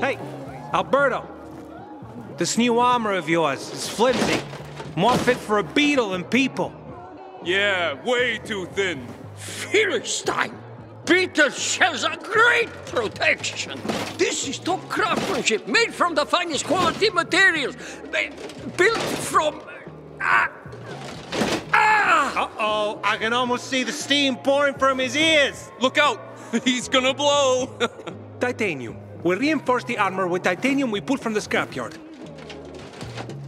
Hey, Alberto. This new armor of yours is flimsy. More fit for a beetle than people. Yeah, way too thin. Philistine! Peter shells are great protection. This is top craftsmanship, made from the finest quality materials, built from. Ah! Ah! Uh-oh, I can almost see the steam pouring from his ears. Look out! He's gonna blow! Titanium. We reinforce the armor with titanium we pulled from the scrapyard.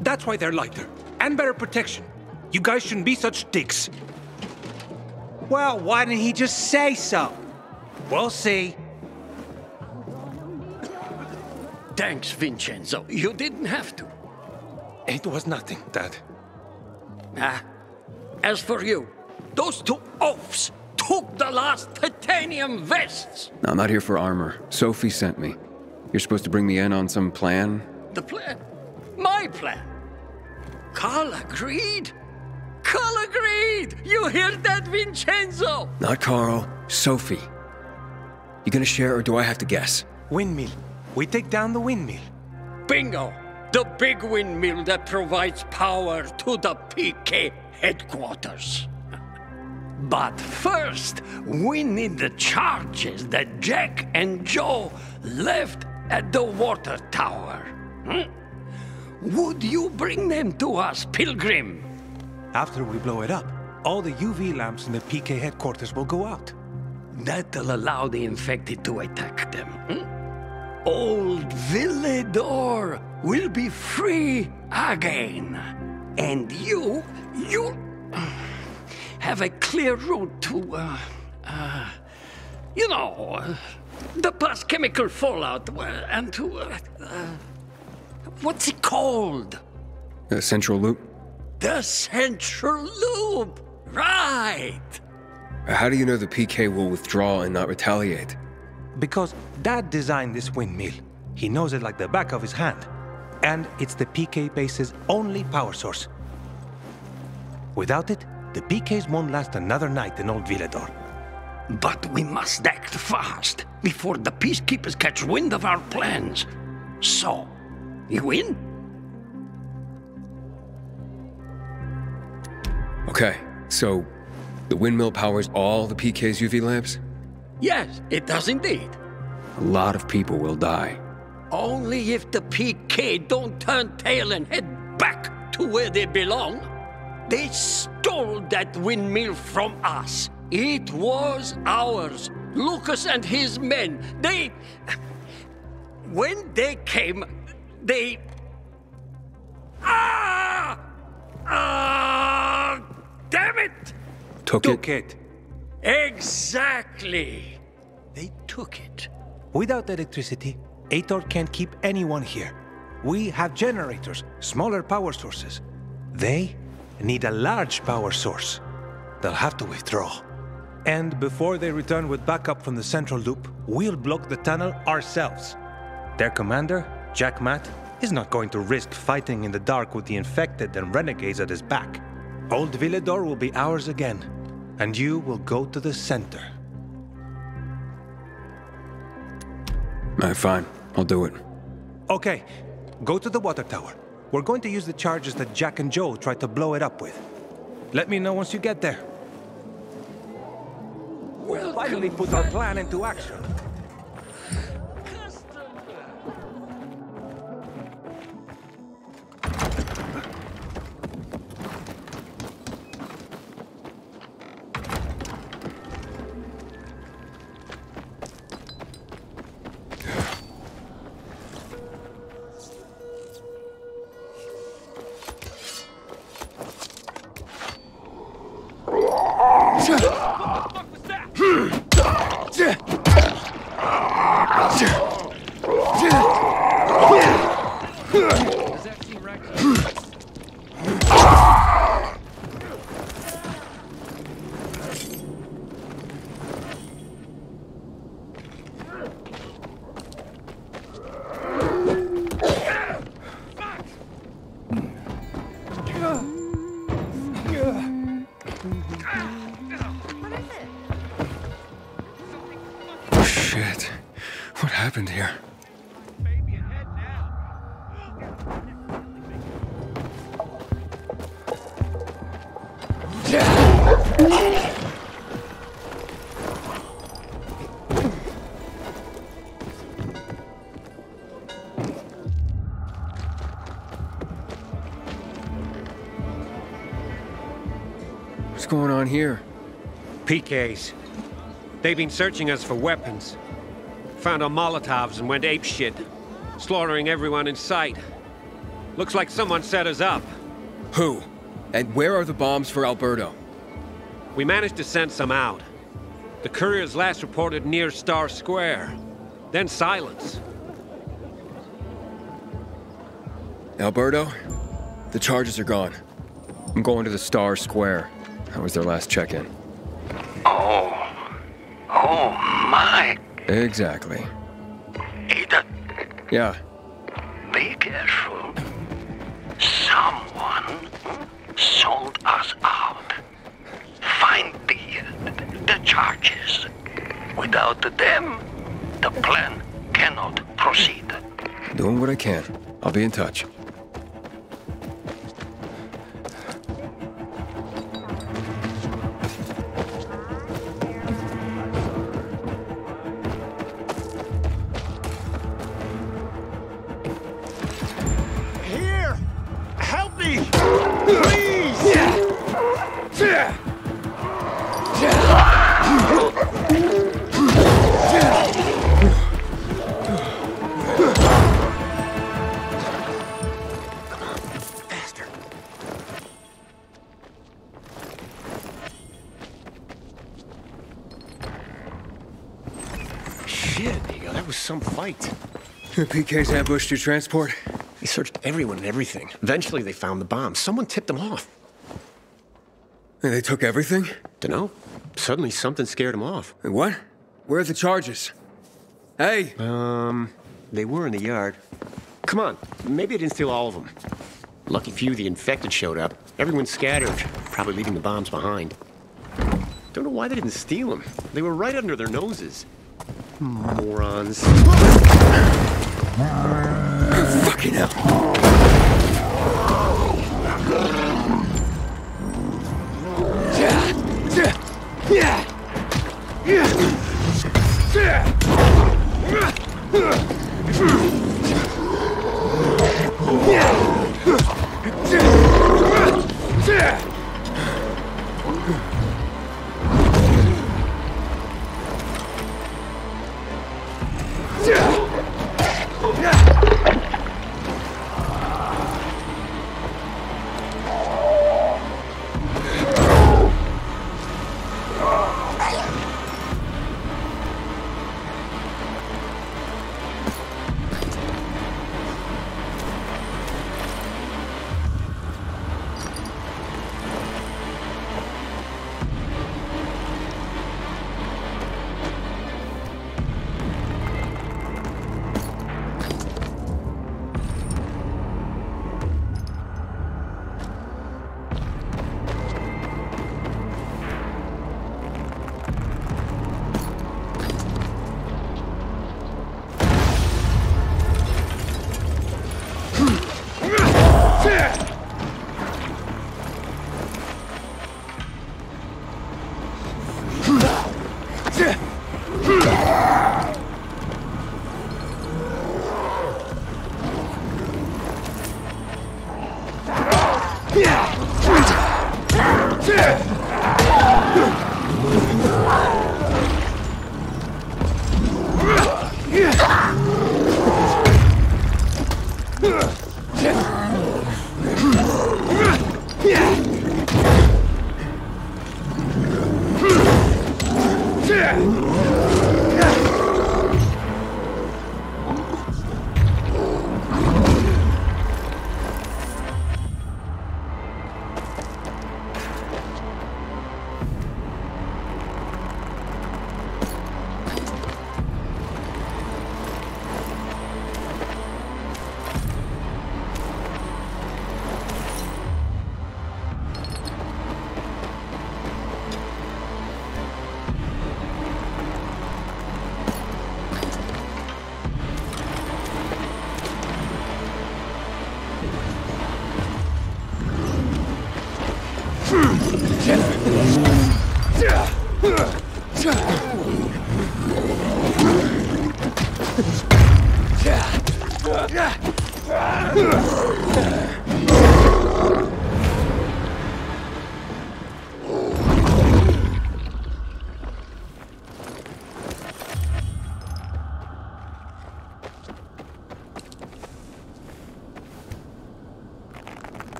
That's why they're lighter. And better protection. You guys shouldn't be such dicks. Well, why didn't he just say so? We'll see. Thanks, Vincenzo. You didn't have to. It was nothing, Dad. Ah. As for you, those two oafs took the last titanium vests. No, I'm not here for armor. Sophie sent me. You're supposed to bring me in on some plan? The plan? My plan? Carl agreed? Carl agreed! You hear that, Vincenzo? Not Carl. Sophie. You gonna share or do I have to guess? Windmill. We take down the windmill. Bingo! The big windmill that provides power to the PK headquarters. But first, we need the charges that Jack and Joe left at the water tower. Hmm? Would you bring them to us, Pilgrim? After we blow it up, all the UV lamps in the PK headquarters will go out. That'll allow the infected to attack them. hmm? Old Villedor will be free again. And you, you have a clear route to, uh, uh, you know, uh, the past chemical fallout uh, and to, uh, uh, what's it called? The central loop? The Central Loop! Right! How do you know the PK will withdraw and not retaliate? Because Dad designed this windmill. He knows it like the back of his hand. And it's the PK base's only power source. Without it, the PKs won't last another night in Old Villedor. But we must act fast before the peacekeepers catch wind of our plans. So, you in? Okay, so the windmill powers all the PK's UV lamps? Yes, it does indeed. A lot of people will die. Only if the PK don't turn tail and head back to where they belong. They stole that windmill from us. It was ours. Lucas and his men. They. When they came, they. Ah! Ah! Damn it! Took, Took it? it. Exactly. They took it. Without electricity, Ator can't keep anyone here. We have generators, smaller power sources. They need a large power source. They'll have to withdraw. And before they return with backup from the central loop, we'll block the tunnel ourselves. Their commander, Jack Matt, is not going to risk fighting in the dark with the infected and renegades at his back. Old Villedor will be ours again, and you will go to the center. Alright, fine. I'll do it. Okay, go to the water tower. We're going to use the charges that Jack and Joe tried to blow it up with. Let me know once you get there. Welcome Finally put our plan into action. On here? PKs. They've been searching us for weapons. Found our Molotovs and went apeshit, slaughtering everyone in sight. Looks like someone set us up. Who? And where are the bombs for Alberto? We managed to send some out. The couriers last reported near Star Square. Then silence. Alberto? The charges are gone. I'm going to the Star Square. That was their last check-in. Oh. Oh, my. Exactly. Ada, Yeah. be careful. Someone sold us out. Find the, the charges. Without them, the plan cannot proceed. Doing what I can. I'll be in touch. PKs ambushed your transport? They searched everyone and everything. Eventually, they found the bomb. Someone tipped them off. And they took everything? Dunno. Suddenly, something scared them off. And what? Where are the charges? Hey! Um, they were in the yard. Come on, maybe I didn't steal all of them. Lucky few the infected showed up. Everyone scattered, probably leaving the bombs behind. Don't know why they didn't steal them. They were right under their noses. Morons. Fucking hell. Yeah!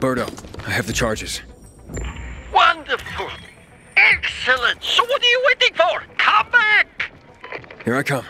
Alberto, I have the charges. Wonderful! Excellent! So what are you waiting for? Come back! Here I come.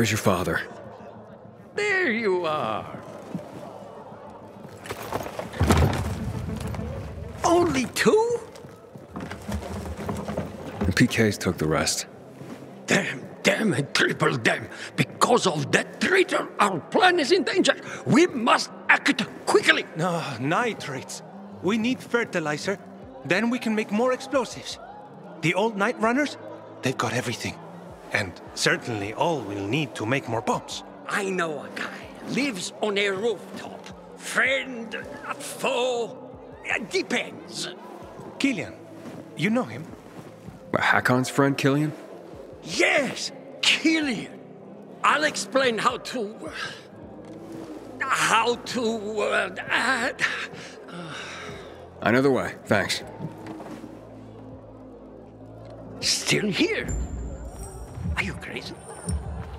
Where's your father? There you are. Only two? The PKs took the rest. Damn, damn, and triple damn. Because of that traitor, our plan is in danger. We must act quickly. No, nitrates. We need fertilizer. Then we can make more explosives. The old Night Runners, they've got everything. And certainly all we'll need to make more bombs. I know a guy. Lives on a rooftop. Friend, foe, depends. Killian, you know him? Hakon's friend, Killian? Yes, Killian. I'll explain how to. How to. Uh, uh, Another way, thanks. still here. Are you crazy?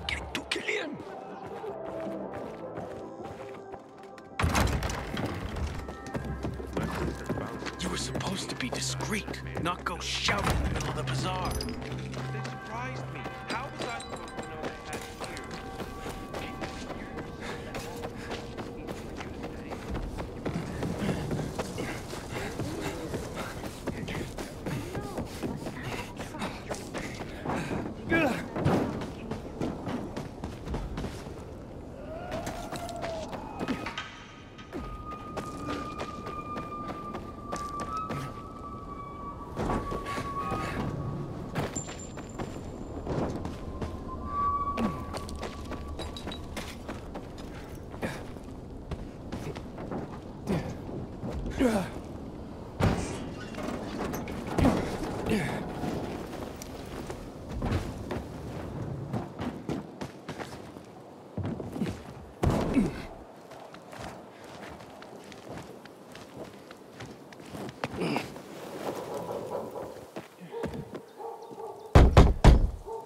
Get to Killian. You were supposed to be discreet, not go shouting in the middle of the bazaar.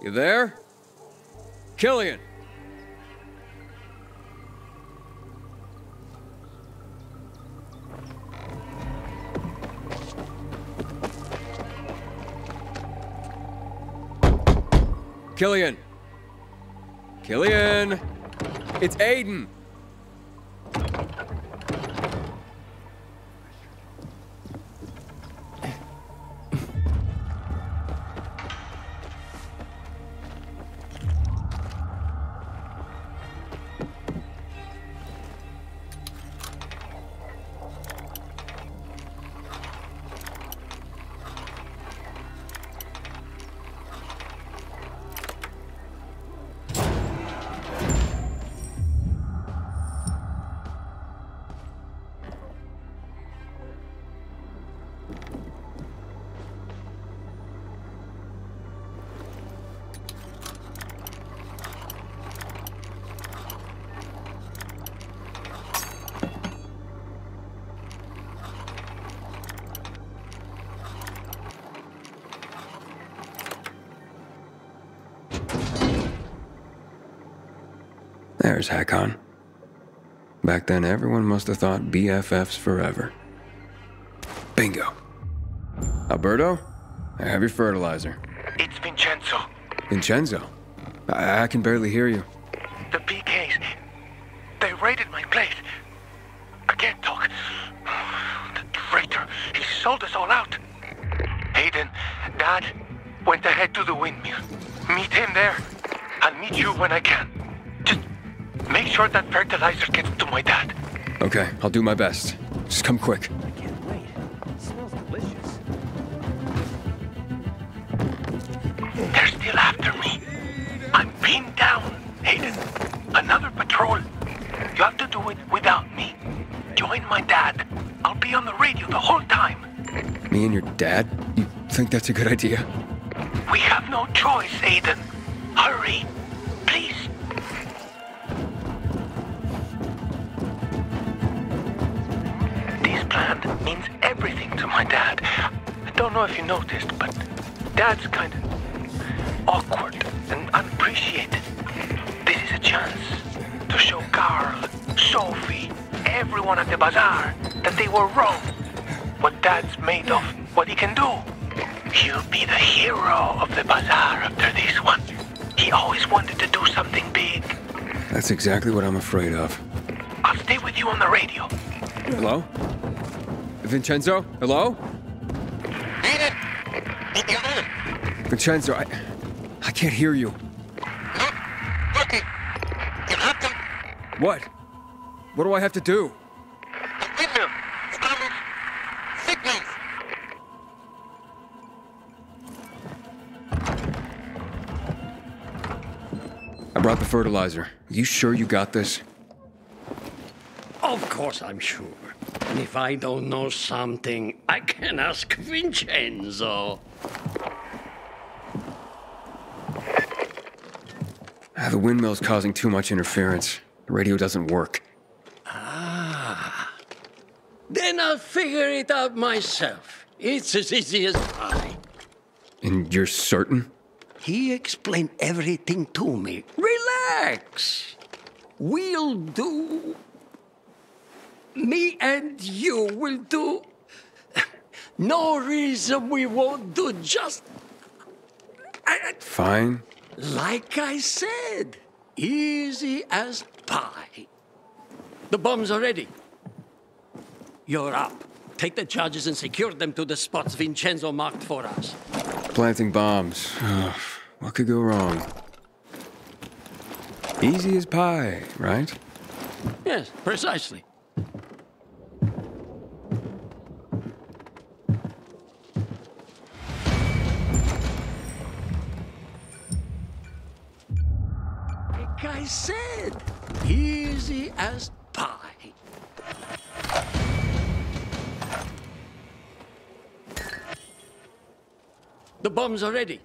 You there? Killian! Killian! Killian! It's Aiden! There's Hakon. Back then, everyone must have thought BFFs forever. Bingo. Alberto, I have your fertilizer. It's Vincenzo. Vincenzo, I, I can barely hear you. Okay, I'll do my best. Just come quick. I can't wait. It smells delicious. They're still after me. I'm pinned down, Aiden. Another patrol. You have to do it without me. Join my dad. I'll be on the radio the whole time. Me and your dad? You think that's a good idea? We have no choice, Aiden. Noticed, but Dad's kind of awkward and unappreciated. This is a chance to show Carl, Sophie, everyone at the bazaar that they were wrong. What Dad's made of, what he can do. He'll be the hero of the bazaar after this one. He always wanted to do something big. That's exactly what I'm afraid of. I'll stay with you on the radio. Hello? Vincenzo? Hello? Vincenzo, I. I can't hear you. What? What do I have to do? I brought the fertilizer. You sure you got this? Of course I'm sure. And if I don't know something, I can ask Vincenzo. Ah, the windmill's causing too much interference. The radio doesn't work. Ah. Then I'll figure it out myself. It's as easy as pie. And you're certain? He explained everything to me. Relax. We'll do. Me and you will do. No reason we won't do just. Fine. Like I said, easy as pie. The bombs are ready. You're up. Take the charges and secure them to the spots Vincenzo marked for us. Planting bombs. Ugh, what could go wrong? Easy as pie, right? Yes, precisely. Said, easy as pie. The bombs are ready.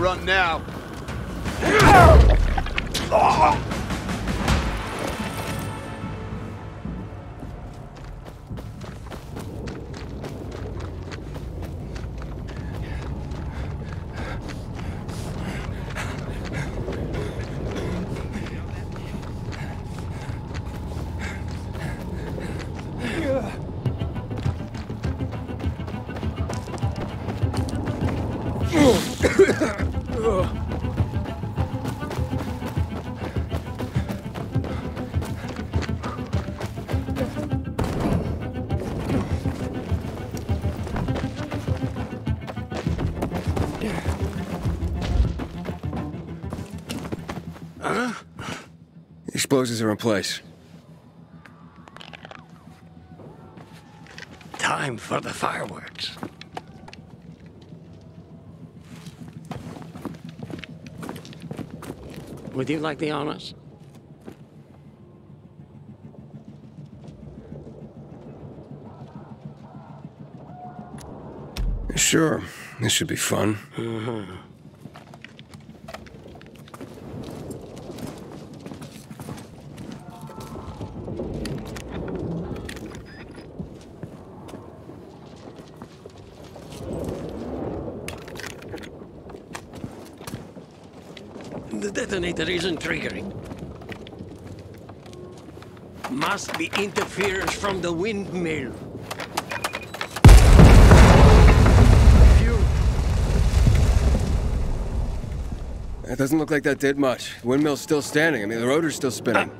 Run now. Explosives are in place. Time for the fireworks. Would you like the honors? Sure. This should be fun. The detonator isn't triggering. Must be interference from the windmill. It doesn't look like that did much. The windmill's still standing. I mean, the rotor's still spinning.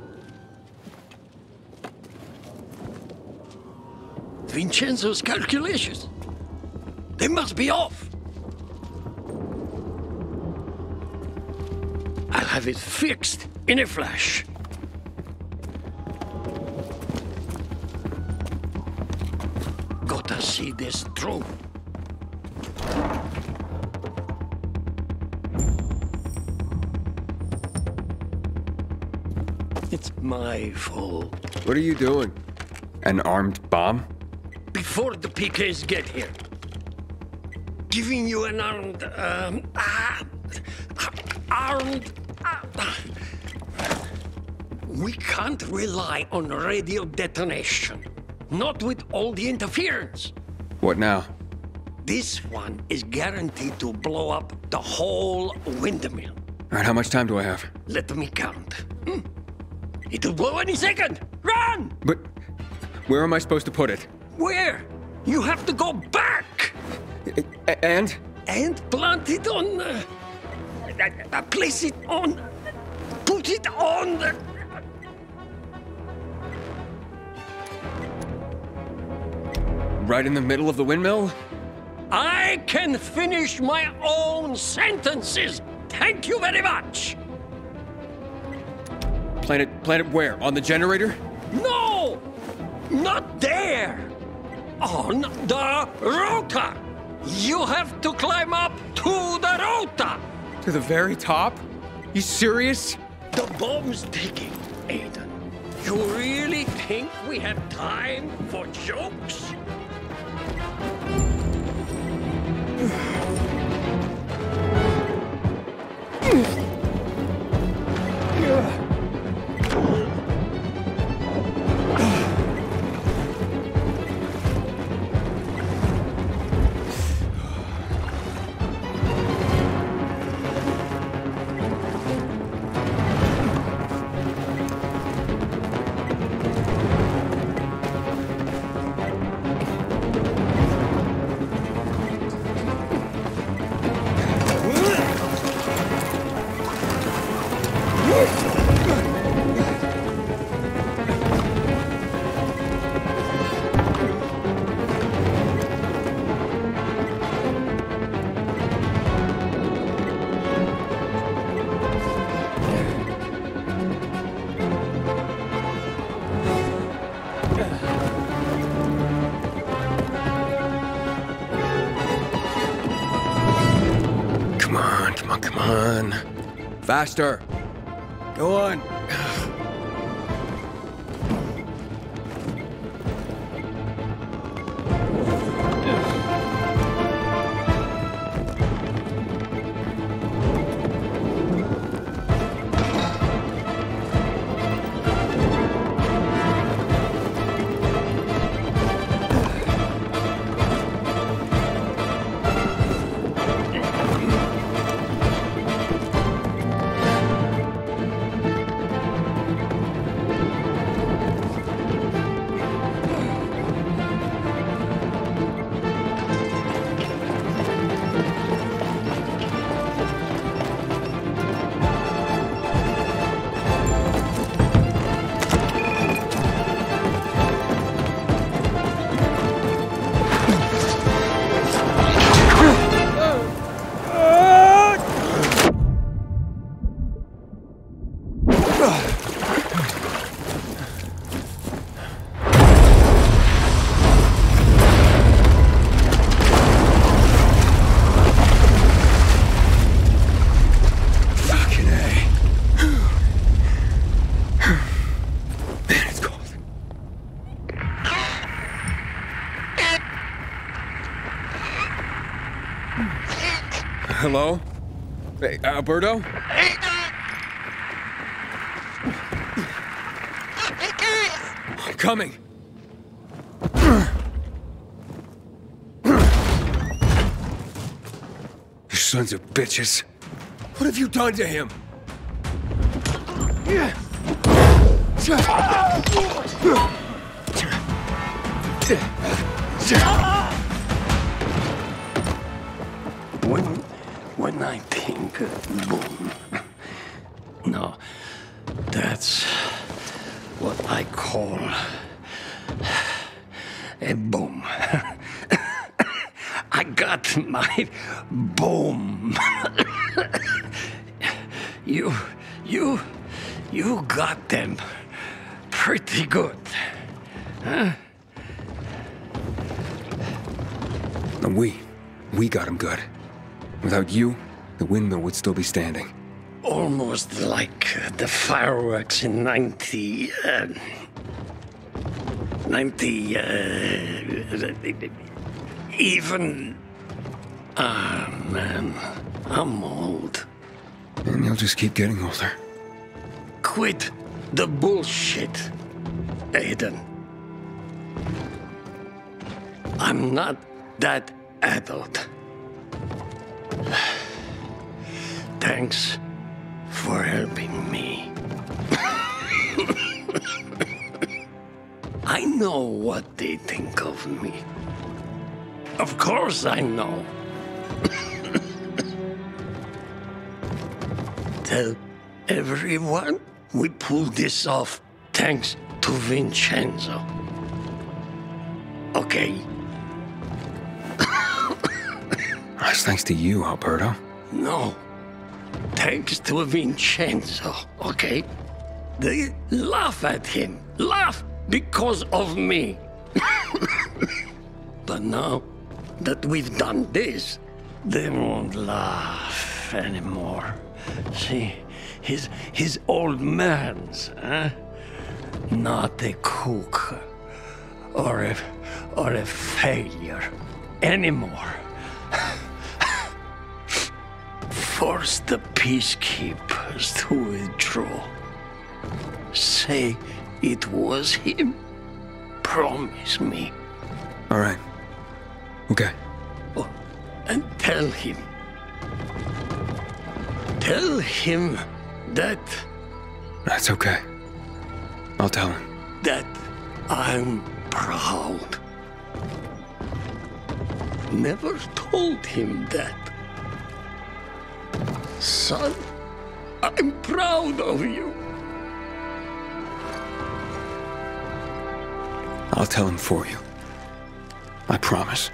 Vincenzo's calculations. They must be off. I'll have it fixed in a flash. Gotta see this through. It's my fault. What are you doing? An armed bomb? before the PKs get here. Giving you an armed, um, ah, armed. ah. we can't rely on radio detonation. Not with all the interference. What now? This one is guaranteed to blow up the whole windmill. All right, how much time do I have? Let me count. Hmm. It'll blow any second. Run! But where am I supposed to put it? Where? You have to go back! A- and? And plant it on. Uh, uh, uh, place it on. Put it on. the- Right in the middle of the windmill? I can finish my own sentences. Thank you very much. Plant it where? On the generator? No! Not there! On the rotor! You have to climb up to the rotor! To the very top? You serious? The bomb's ticking, Aiden. You really think we have time for jokes? Come Faster. Go on. Hey, uh, Alberto? I'm coming. You sons of bitches. What have you done to him? When, think would still be standing. Almost like uh, the fireworks in 90. Uh, 90. Uh, even. Ah, man. I'm old. And you'll just keep getting older. Quit the bullshit, Aiden. I'm not that adult. Thanks for helping me. I know what they think of me. Of course I know. Tell everyone we pulled this off thanks to Vincenzo. Okay? That's thanks to you, Alberto. No. Thanks to Vincenzo, okay? They laugh at him. Laugh because of me. but now that we've done this, they won't laugh anymore. See, his his old man's, huh? Not a cook or a or a failure anymore. Force the peacekeepers to withdraw. Say it was him. Promise me. All right. Okay. Oh, and tell him. Tell him that That's okay. I'll tell him. that I'm proud. Never told him that. Son, I'm proud of you. I'll tell him for you. I promise.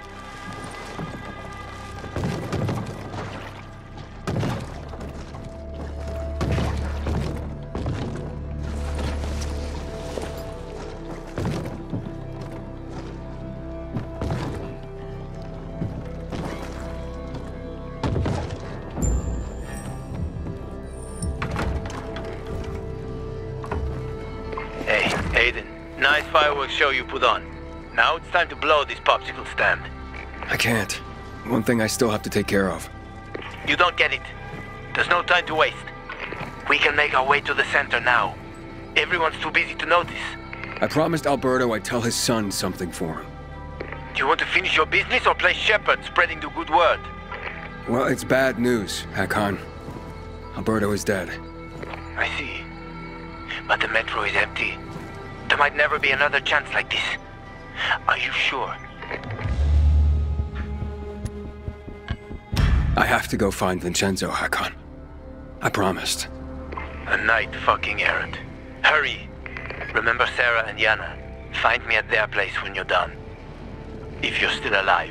Put on. Now it's time to blow this popsicle stand. I can't. One thing I still have to take care of. You don't get it. There's no time to waste. We can make our way to the center now. Everyone's too busy to notice. I promised Alberto I'd tell his son something for him. Do you want to finish your business or play shepherd spreading the good word? Well, it's bad news, Hakon. Alberto is dead. I see. But the metro is empty. There might never be another chance like this. Are you sure? I have to go find Vincenzo, Hakon. I promised. A night fucking errand. Hurry! Remember Sarah and Yana. Find me at their place when you're done. If you're still alive.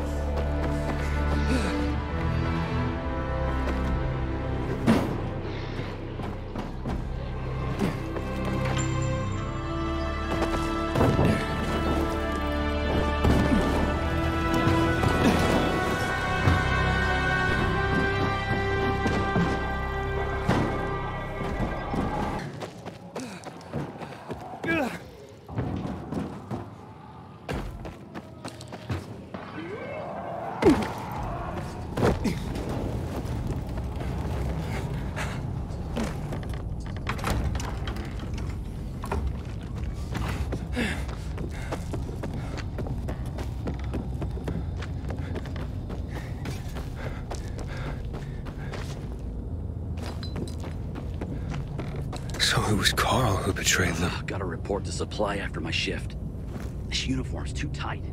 So it was Carl who betrayed them. Gotta report to supply after my shift. This uniform's too tight.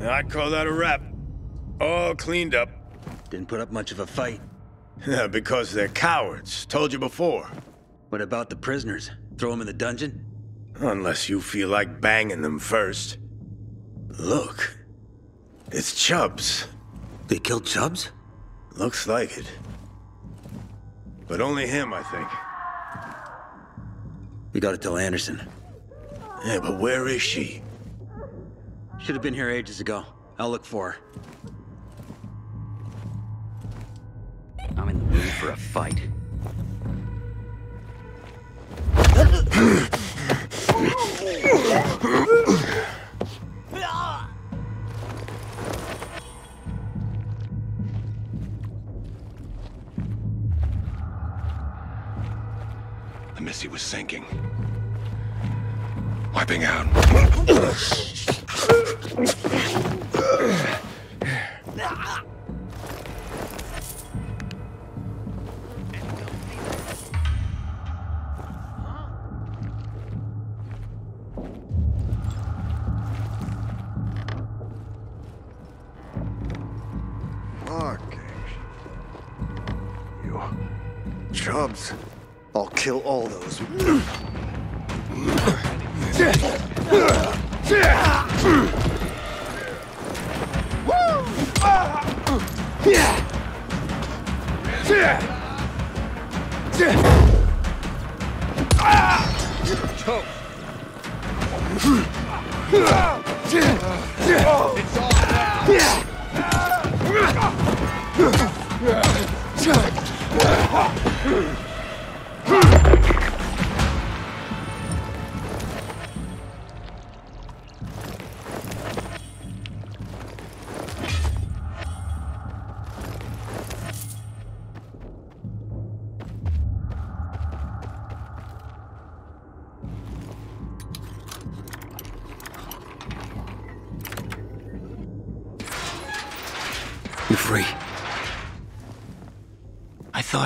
I'd call that a wrap. All cleaned up. Didn't put up much of a fight. Because they're cowards. Told you before. What about the prisoners? Throw them in the dungeon? Unless you feel like banging them first. Look. It's Chubbs. They killed Chubbs? Looks like it. But only him, I think. We gotta tell Anderson. Yeah, but where is she? Should have been here ages ago. I'll look for her. For a fight. The Missy was sinking. Wiping out. those.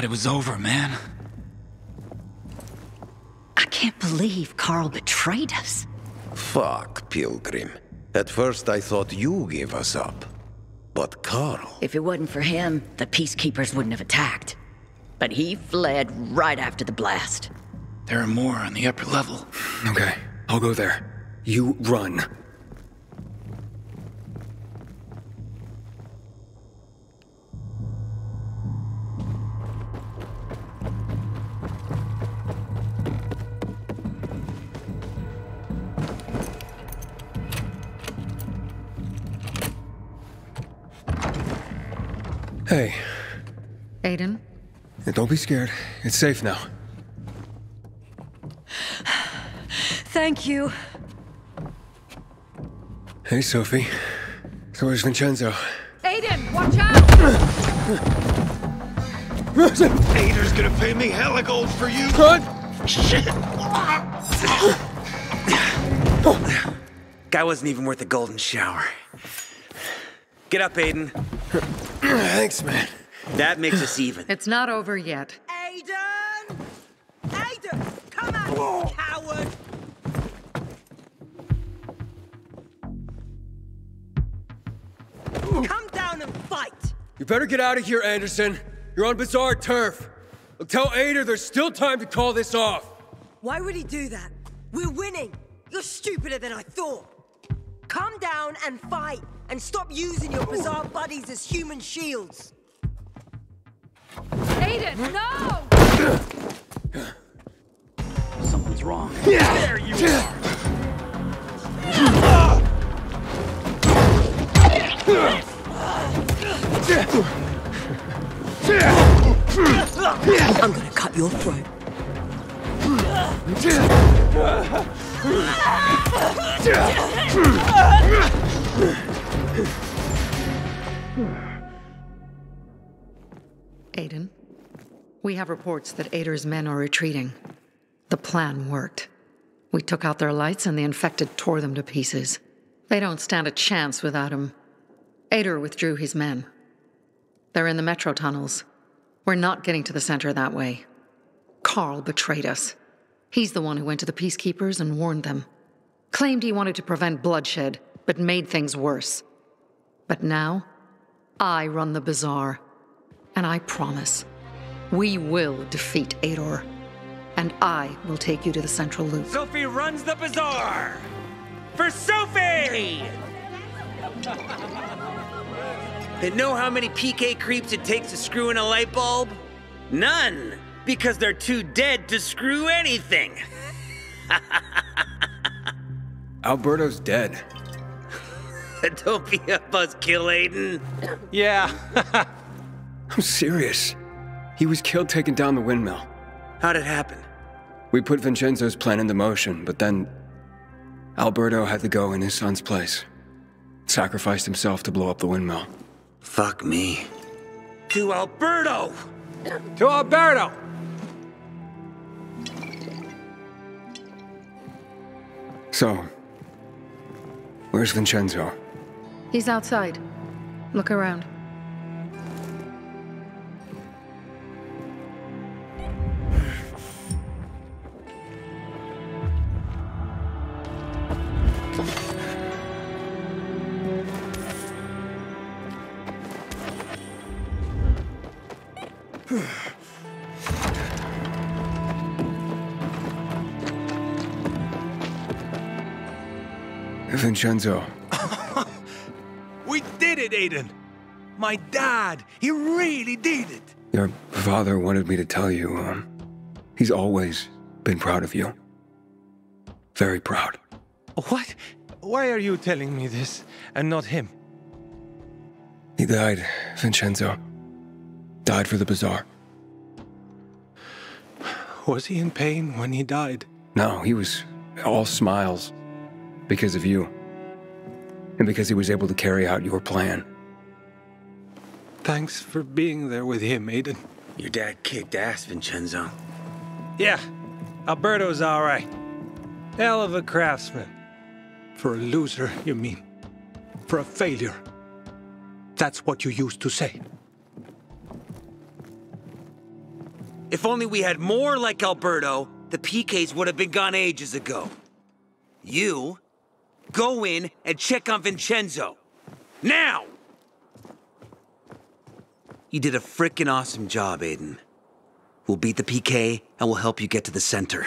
thought it was over, man. I can't believe Carl betrayed us. Fuck, Pilgrim. At first I thought you gave us up. But Carl... If it wasn't for him, the Peacekeepers wouldn't have attacked. But he fled right after the blast. There are more on the upper level. Okay, I'll go there. You run. Don't be scared. It's safe now. Thank you. Hey, Sophie. So where's Vincenzo? Aiden, watch out! Aitor's gonna pay me hella gold for you. Run! Shit! Guy wasn't even worth a golden shower. Get up, Aiden. Thanks, man. That makes us even. It's not over yet. Aiden! Aiden! Come at me, coward! Come down and fight! You better get out of here, Anderson. You're on Bazaar turf. Look, tell Aitor there's still time to call this off. Why would he do that? We're winning! You're stupider than I thought! Come down and fight, and stop using your Bazaar buddies as human shields! Aiden, no! Something's wrong. Yeah. There you are! I'm gonna cut your throat. Aiden, we have reports that Aitor's men are retreating. The plan worked. We took out their lights and the infected tore them to pieces. They don't stand a chance without him. Aitor withdrew his men. They're in the metro tunnels. We're not getting to the center that way. Carl betrayed us. He's the one who went to the Peacekeepers and warned them. Claimed he wanted to prevent bloodshed, but made things worse. But now, I run the bazaar. And I promise, we will defeat Aitor. And I will take you to the central loop. Sophie runs the bazaar! For Sophie! and know how many PK creeps it takes to screw in a light bulb? None! Because they're too dead to screw anything! Alberto's dead. Don't be a buzzkill, Aiden. Yeah. I'm serious. He was killed taking down the windmill. How'd it happen? We put Vincenzo's plan into motion, but then Alberto had to go in his son's place. Sacrificed himself to blow up the windmill. Fuck me. To Alberto! To Alberto! So, where's Vincenzo? He's outside. Look around. Vincenzo. We did it, Aiden! My dad, he really did it! Your father wanted me to tell you, um, he's always been proud of you. Very proud. What? Why are you telling me this and not him? He died, Vincenzo. Died for the bazaar. Was he in pain when he died? No, he was all smiles. Because of you. And because he was able to carry out your plan. Thanks for being there with him, Aiden. Your dad kicked ass, Vincenzo. Yeah, Alberto's alright. Hell of a craftsman. For a loser, you mean? For a failure. That's what you used to say. If only we had more like Alberto, the PKs would have been gone ages ago. You, go in and check on Vincenzo. Now! You did a frickin' awesome job, Aiden. We'll beat the PK and we'll help you get to the center.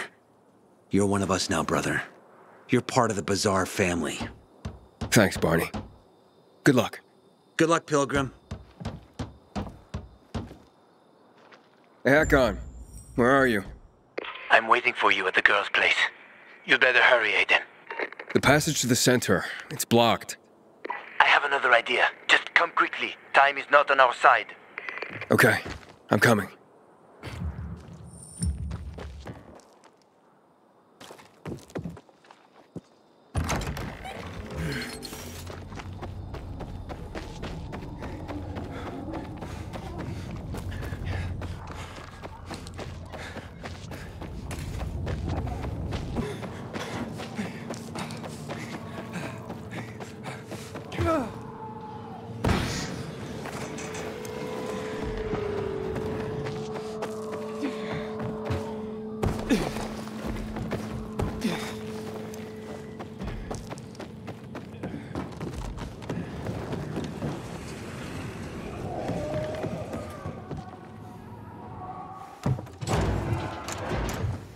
You're one of us now, brother. You're part of the Bazaar family. Thanks, Barney. Good luck. Good luck, Pilgrim. Hey, Hakon. Where are you? I'm waiting for you at the girl's place. You'd better hurry, Aiden. The passage to the center. It's blocked. I have another idea. Just come quickly. Time is not on our side. Okay, I'm coming.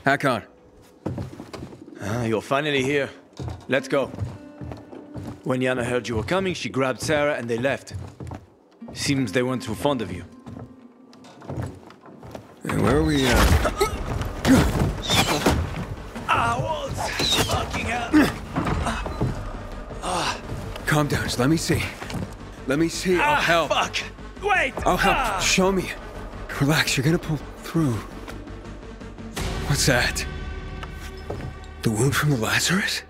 Hakon. Ah, you're finally here. Let's go. When Yana heard you were coming, she grabbed Sarah and they left. Seems they weren't too fond of you. Where are we, uh... Ah, fucking hell. Calm down, just let me see. Let me see, I'll Ah, help. fuck! Wait! I'll help. Ah. Show me. Relax, you're gonna pull through. What's that? The wound from the Lazarus?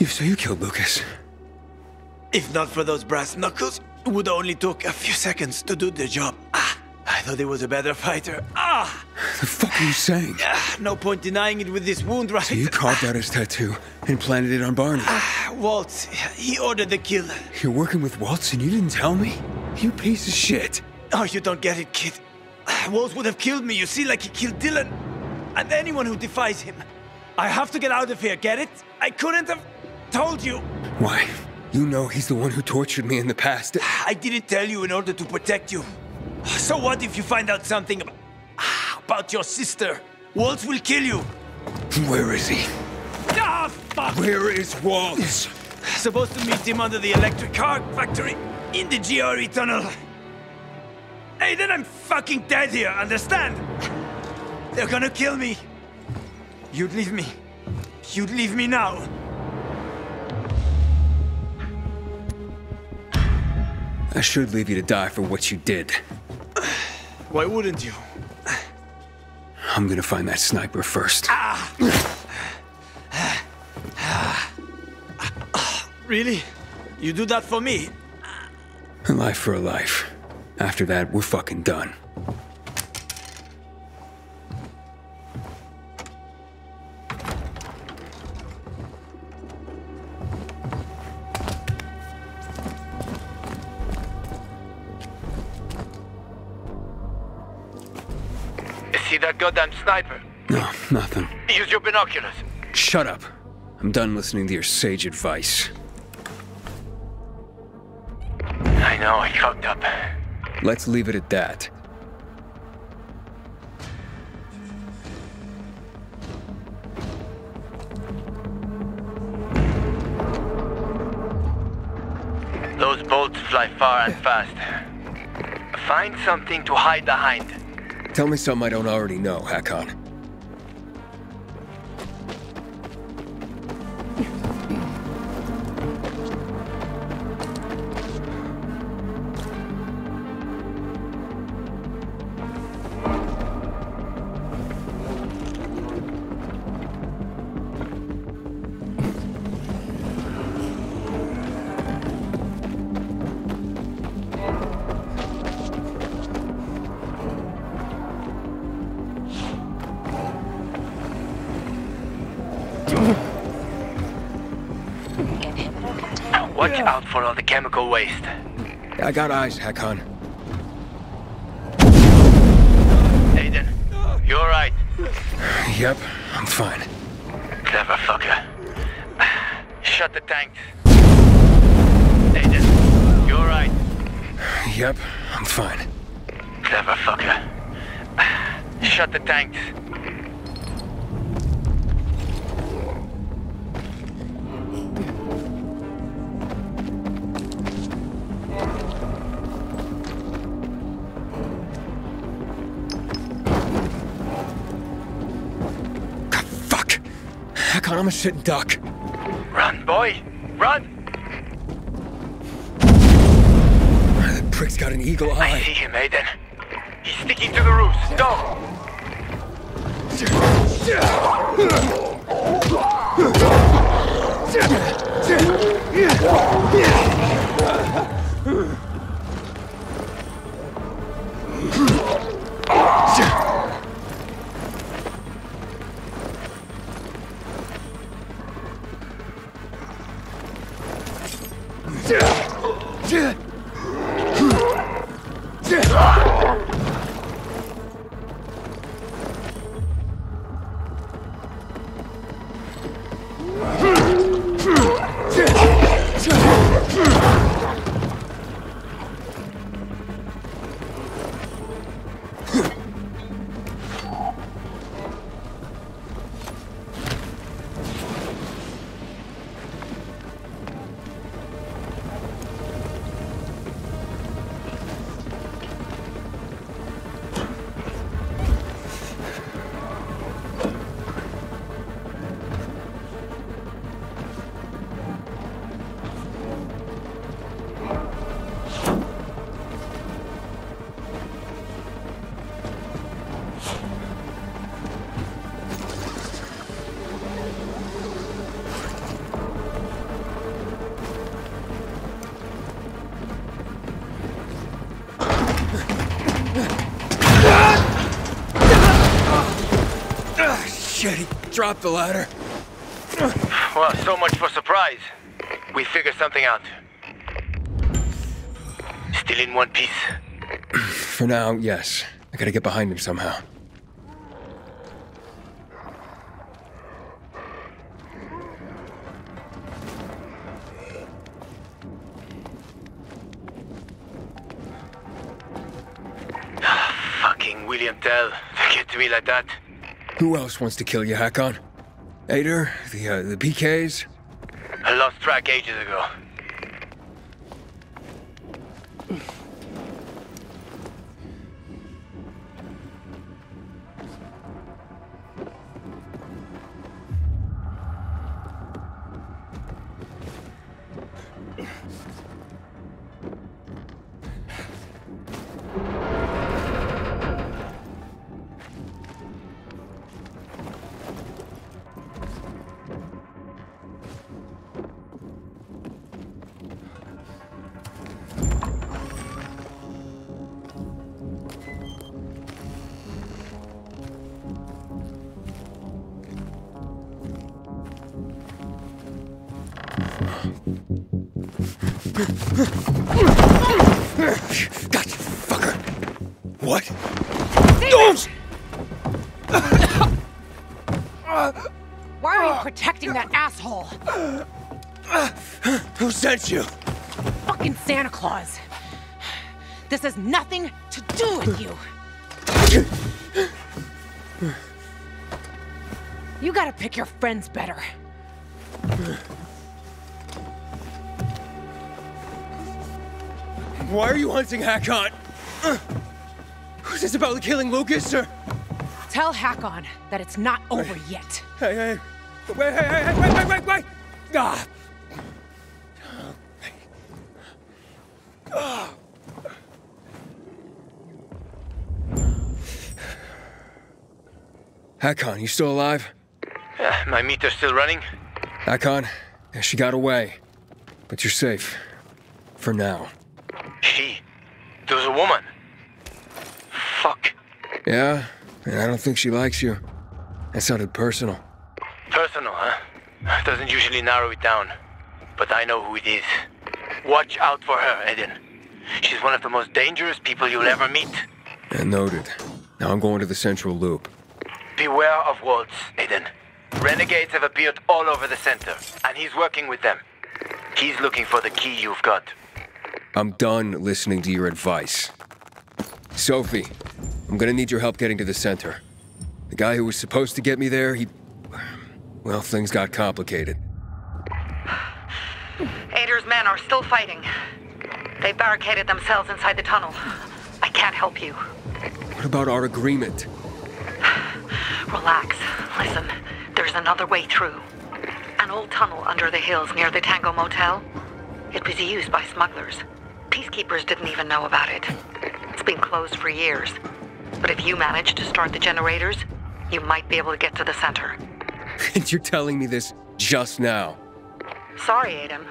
You say you killed Lucas. If not for those brass knuckles, it would only took a few seconds to do the job. Ah, I thought he was a better fighter. Ah! The fuck are you saying? Ah, no point denying it with this wound, right? So you carved out his tattoo and planted it on Barney. Ah, Waltz, he ordered the kill. You're working with Waltz and you didn't tell me? You piece of shit. Oh, you don't get it, kid. Waltz would have killed me, you see, like he killed Dylan. And anyone who defies him. I have to get out of here, get it? I couldn't have told you. Why? You know he's the one who tortured me in the past. I didn't tell you in order to protect you. So what if you find out something about, about your sister? Waltz will kill you. Where is he? Ah, fuck! Where is Waltz? Supposed to meet him under the electric car factory in the GRE tunnel. Hey, then I'm fucking dead here, understand? They're gonna kill me. You'd leave me. You'd leave me now. I should leave you to die for what you did. Why wouldn't you? I'm gonna find that sniper first. Ah. Really? You do that for me? A life for a life. After that, we're fucking done. Goddamn sniper? No, nothing. Use your binoculars. Shut up. I'm done listening to your sage advice. I know, I fucked up. Let's leave it at that. Those bolts fly far and fast. Find something to hide behind. Tell me something I don't already know, Hakon. Watch out for all the chemical waste. I got eyes, Hakon. Aiden, you alright? Yep, I'm fine. Clever fucker. Shut the tanks. Aiden, you alright? Yep, I'm fine. Clever fucker. Shut the tanks. shouldn't duck. Run, boy! Run! That prick's got an eagle eye. I see him, Aiden. He's sticking to the roof. Stop! Yeah. dropped the ladder. Well, so much for surprise. We figured something out. Still in one piece. For now, yes. I gotta get behind him somehow. Fucking William Tell. They get to me like that. Who else wants to kill you, Hakon? Aitor? The, uh, the PKs? I lost track ages ago. Sent you? Fucking Santa Claus. This has nothing to do with you. You gotta pick your friends better. Why are you hunting Hakon? Is this about killing Lucas, or? Tell Hakon that it's not over yet. Hey, hey. Wait, hey, hey, hey, wait! Hakon, you still alive? Uh, my meter's still running? Yeah, she got away. But you're safe. For now. She? There was a woman. Fuck. Yeah? And I don't think she likes you. That sounded personal. Personal, huh? Doesn't usually narrow it down. But I know who it is. Watch out for her, Aiden. She's one of the most dangerous people you'll ever meet. And noted. Now I'm going to the central loop. Beware of Waltz, Aiden. Renegades have appeared all over the center, and he's working with them. He's looking for the key you've got. I'm done listening to your advice. Sophie, I'm gonna need your help getting to the center. The guy who was supposed to get me there, he... Well, things got complicated. Aitor's men are still fighting. They barricaded themselves inside the tunnel. I can't help you. What about our agreement? Relax. Listen, there's another way through. An old tunnel under the hills near the Tango Motel. It was used by smugglers. Peacekeepers didn't even know about it. It's been closed for years. But if you manage to start the generators, you might be able to get to the center. And you're telling me this just now? Sorry, Adam.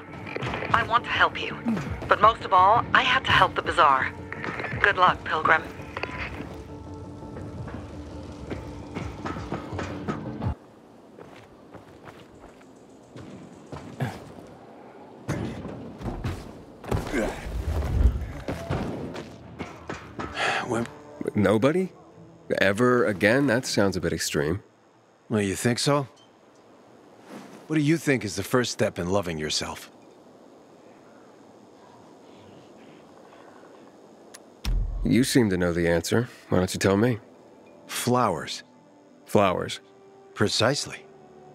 I want to help you. But most of all, I had to help the Bazaar. Good luck, Pilgrim. Nobody? Ever again? That sounds a bit extreme. Well, you think so? What do you think is the first step in loving yourself? You seem to know the answer. Why don't you tell me? Flowers. Flowers. Precisely.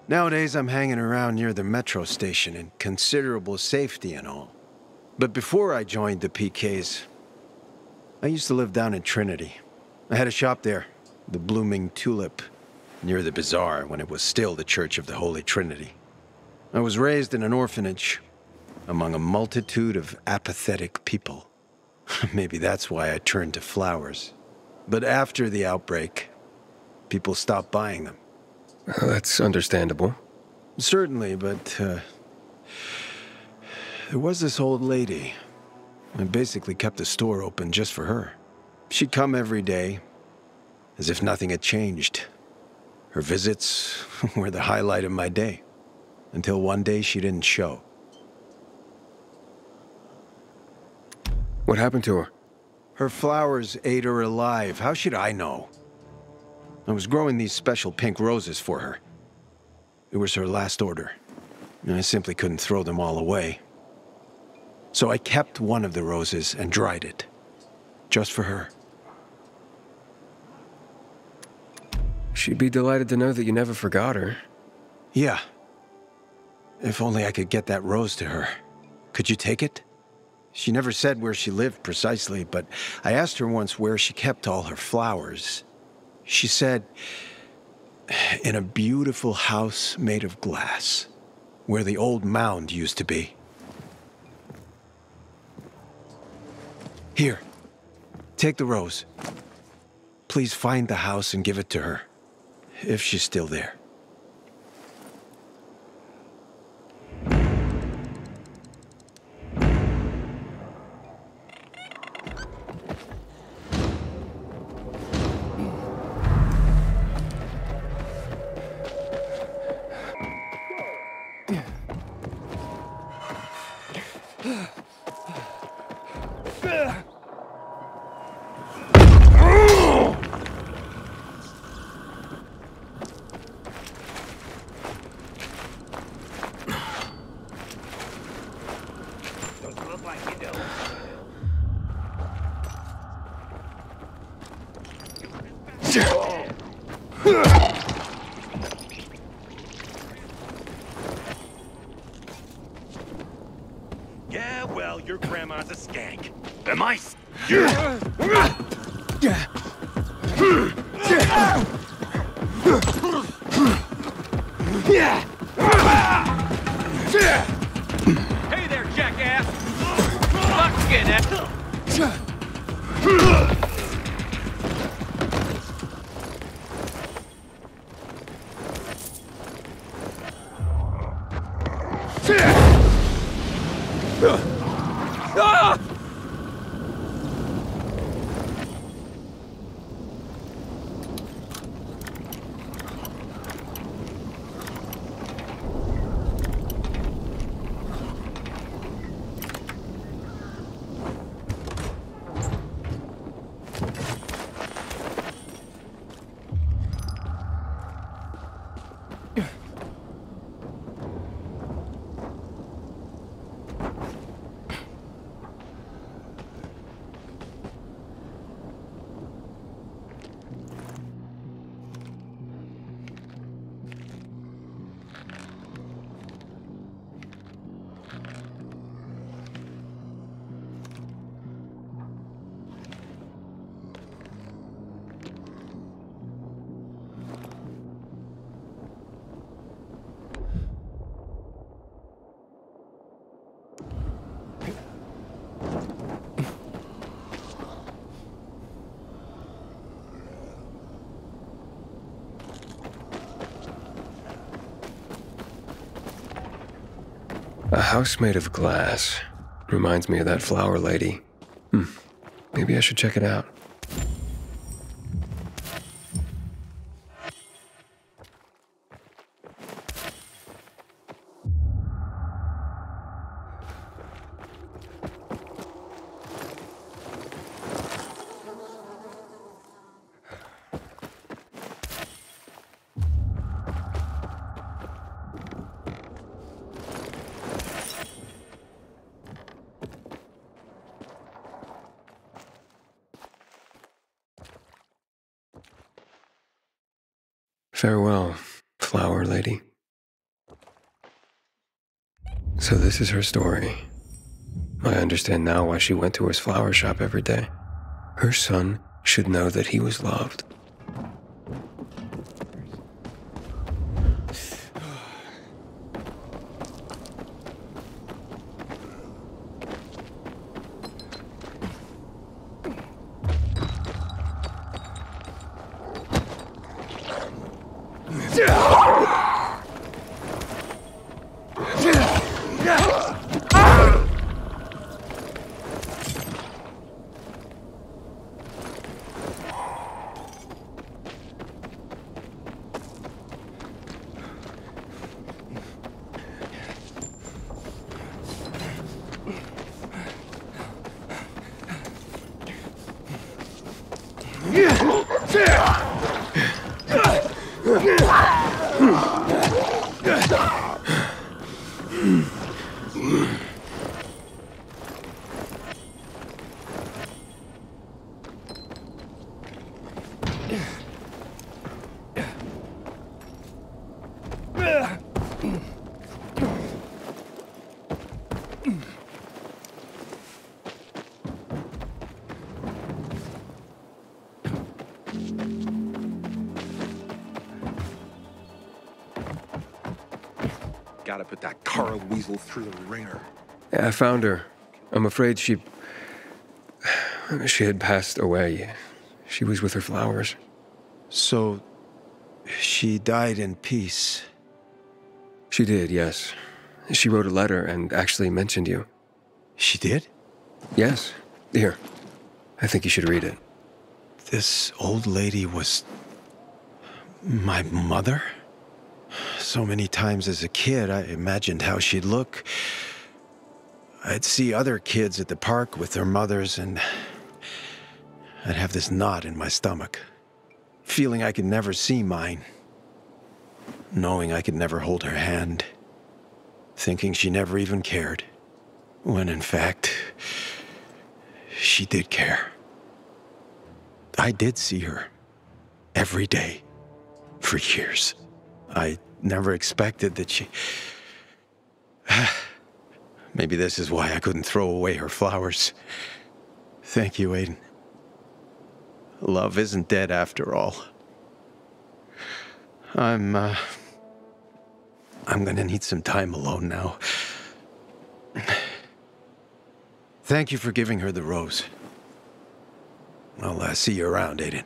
Nowadays, I'm hanging around near the metro station in considerable safety and all. But before I joined the PKs, I used to live down in Trinity. I had a shop there, the Blooming Tulip, near the bazaar when it was still the Church of the Holy Trinity. I was raised in an orphanage among a multitude of apathetic people. Maybe that's why I turned to flowers. But after the outbreak, people stopped buying them. Uh, that's understandable. Certainly, but uh, there was this old lady. I basically kept the store open just for her. She'd come every day, as if nothing had changed. Her visits were the highlight of my day. Until one day she didn't show. What happened to her? Her flowers ate her alive. How should I know? I was growing these special pink roses for her. It was her last order, and I simply couldn't throw them all away. So I kept one of the roses and dried it. Just for her. She'd be delighted to know that you never forgot her. Yeah. If only I could get that rose to her. Could you take it? She never said where she lived precisely, but I asked her once where she kept all her flowers. She said, in a beautiful house made of glass, where the old mound used to be. Here, take the rose. Please find the house and give it to her, if she's still there. Yeah, house made of glass. Reminds me of that flower lady. Hmm. Maybe I should check it out. Farewell, flower lady. So, this is her story. I understand now why she went to his flower shop every day. Her son should know that he was loved. Gotta put that Carl Weasel through the ringer. Yeah, I found her. I'm afraid she. She had passed away. She was with her flowers. So, she died in peace. She did, yes. She wrote a letter and actually mentioned you. She did? Yes. Here. I think you should read it. This old lady was. my mother? So many times as a kid, I imagined how she'd look. I'd see other kids at the park with their mothers, and I'd have this knot in my stomach, feeling I could never see mine, knowing I could never hold her hand, thinking she never even cared, when in fact, she did care. I did see her every day for years. I never expected that she. Maybe this is why I couldn't throw away her flowers. Thank you, Aiden. Love isn't dead after all. I'm, uh. I'm gonna need some time alone now. Thank you for giving her the rose. I'll uh, see you around, Aiden.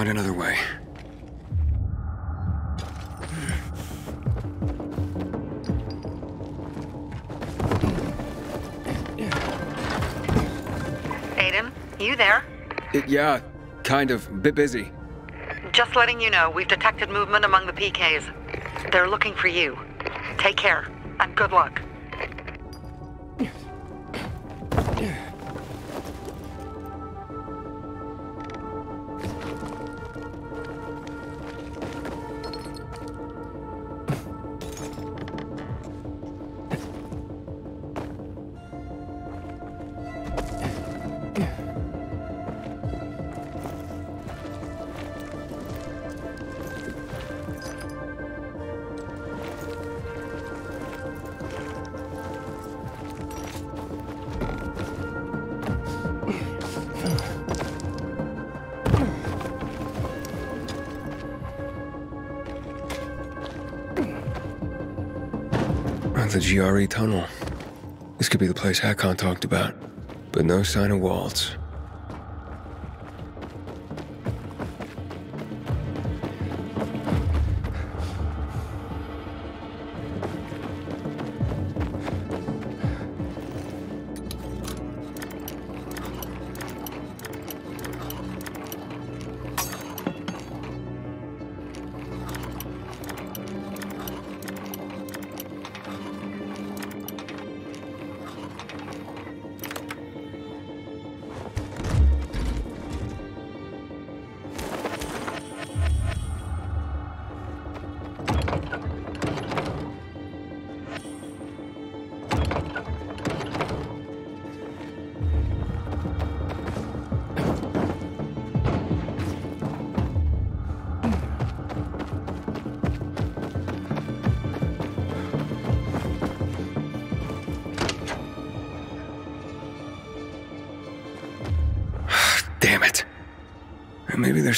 Find another way. Aiden, you there? It- yeah, kind of. Bit busy. Just letting you know, we've detected movement among the PKs. They're looking for you. Take care, and good luck. The GRE tunnel. This could be the place Hakon talked about, but no sign of Waltz.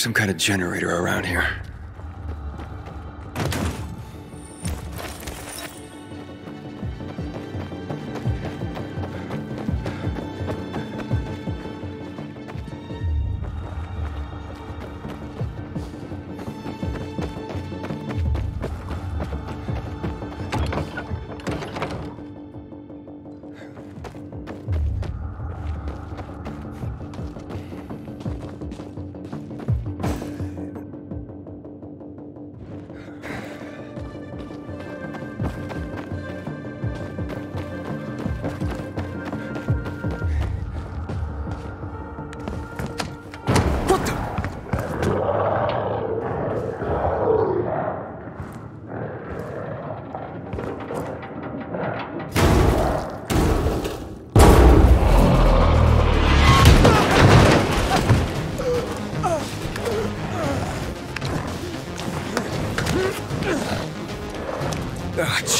Some kind of generator around here.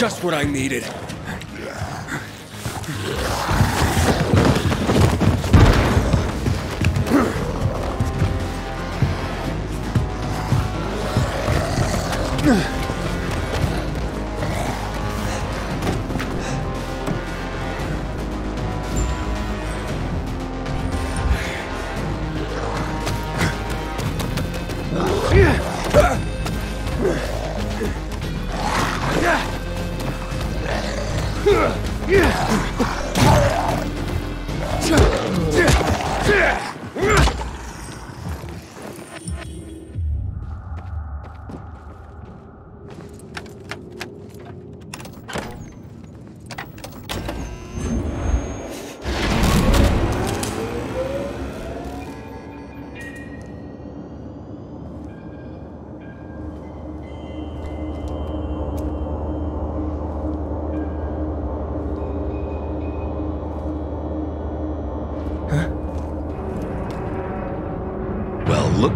Just what I needed.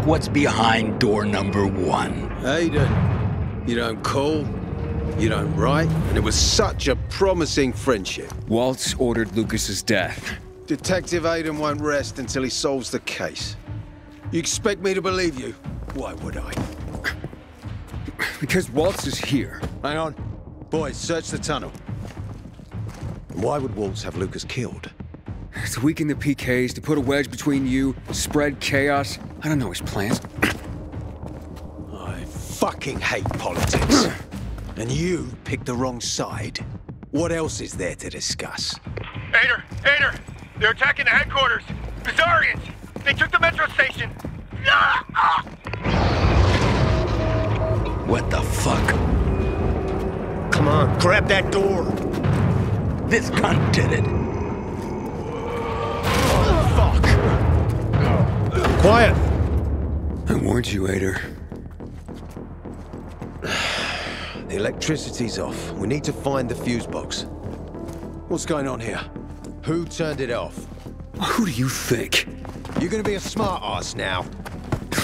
What's behind door number one. Aiden, you don't call, you don't write, and it was such a promising friendship. Waltz ordered Lucas's death. Detective Aiden won't rest until he solves the case. You expect me to believe you? Why would I? Because Waltz is here. Hang on. Boys, search the tunnel. Why would Waltz have Lucas killed? To weaken the PKs, to put a wedge between you, spread chaos. I don't know his plans. I fucking hate politics. and you picked the wrong side. What else is there to discuss? Aitor! Aitor! They're attacking the headquarters! Bizarrians! They took the metro station! What the fuck? Come on, grab that door. This cunt did it. Fuck! Quiet! I warned you, Aitor. The electricity's off. We need to find the fuse box. What's going on here? Who turned it off? Who do you think? You're gonna be a smart ass now.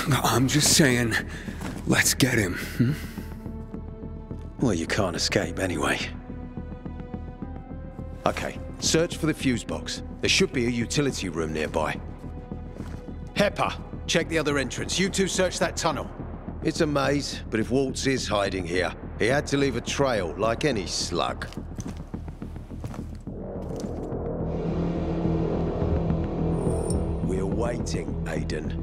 I'm just saying, let's get him. Hmm? Well, you can't escape anyway. Okay, search for the fuse box. There should be a utility room nearby. Hepper, check the other entrance. You two search that tunnel. It's a maze, but if Waltz is hiding here, he had to leave a trail like any slug. We're waiting, Aiden.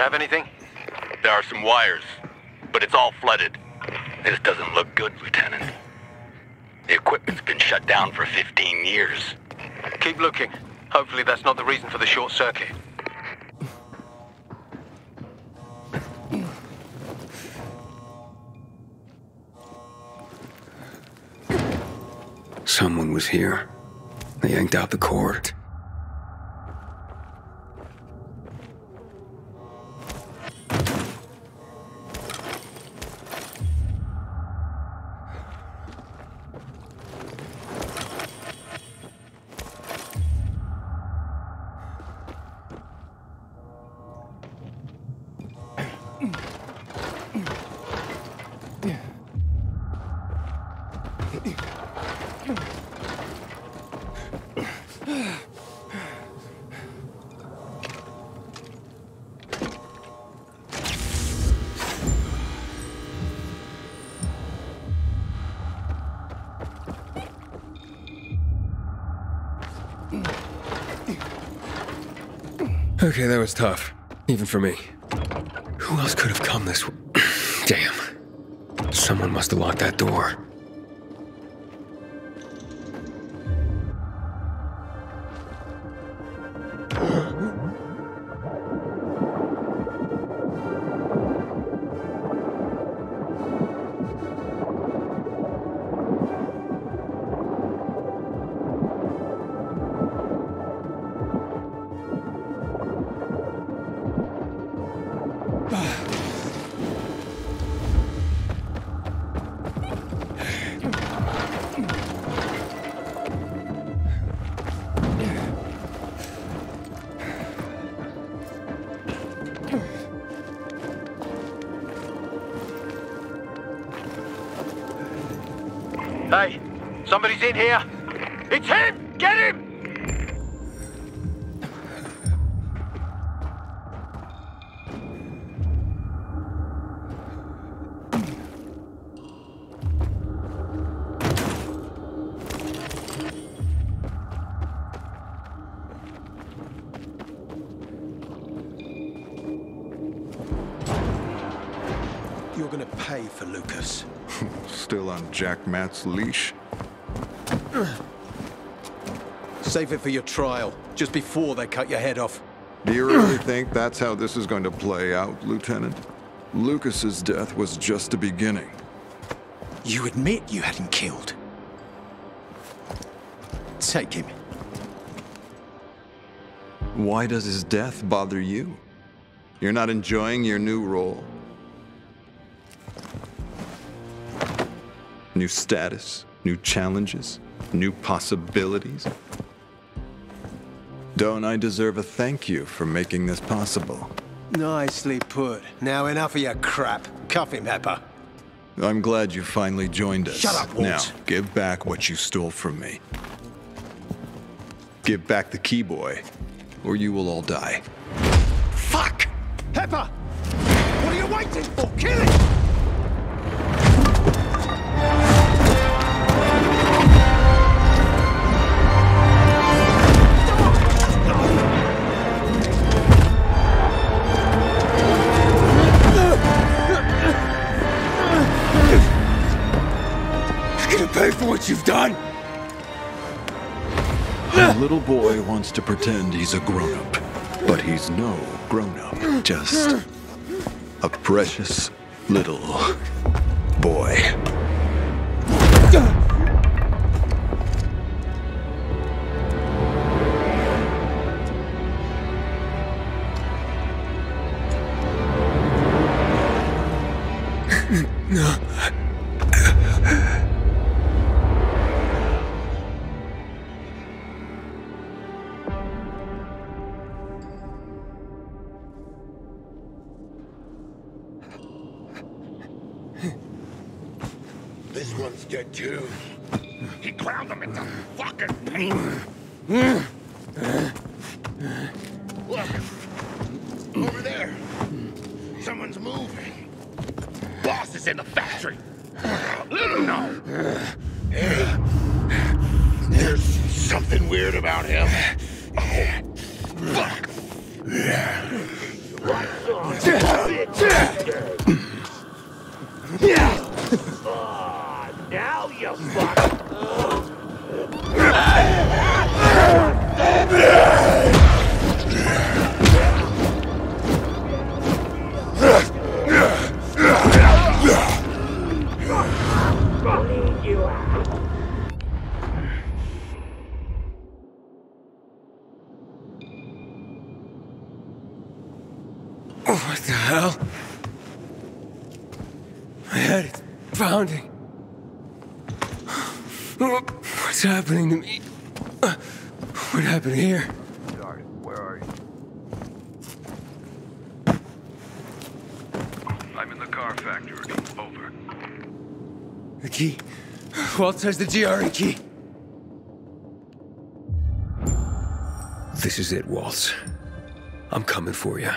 You have anything? There are some wires, but it's all flooded. This doesn't look good, Lieutenant. The equipment's been shut down for 15 years. Keep looking. Hopefully that's not the reason for the short circuit. Someone was here. They yanked out the cord. Okay, that was tough. Even for me. Who else could have come this way? Damn. Someone must have locked that door. Somebody's in here. It's him! Get him! You're gonna pay for Lucas. Still on Jack Matt's leash? Save it for your trial, just before they cut your head off. Do you really think that's how this is going to play out, Lieutenant? Lucas's death was just the beginning. You admit you had him killed. Take him. Why does his death bother you? You're not enjoying your new role? New status, new challenges, new possibilities. Don't I deserve a thank you for making this possible? Nicely put. Now enough of your crap. Cuff him, Pepper. I'm glad you finally joined us. Shut up, Walt. Now, give back what you stole from me. Give back the key boy, or you will all die. Fuck! Pepper! What are you waiting for? Kill him! What you've done? A little boy wants to pretend he's a grown-up, but he's no grown-up. Just a precious little boy. No. This one's dead too. He ground them into fucking paint. Look, over there. Someone's moving. Boss is in the factory. Him know. Hey, there's something weird about him. Has the GRE key. This is it, Waltz. I'm coming for you.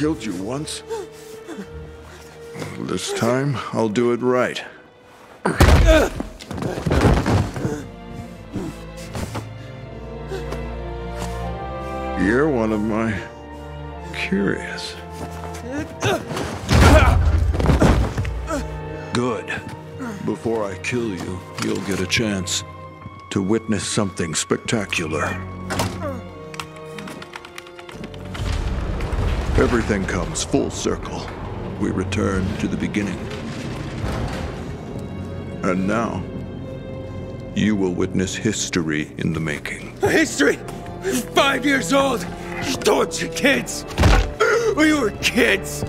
Killed you once. This time, I'll do it right. You're one of my curious. Good. Before I kill you, you'll get a chance to witness something spectacular. Everything comes full circle. We return to the beginning. And now, you will witness history in the making. History! Five years old! You torture kids! We were kids!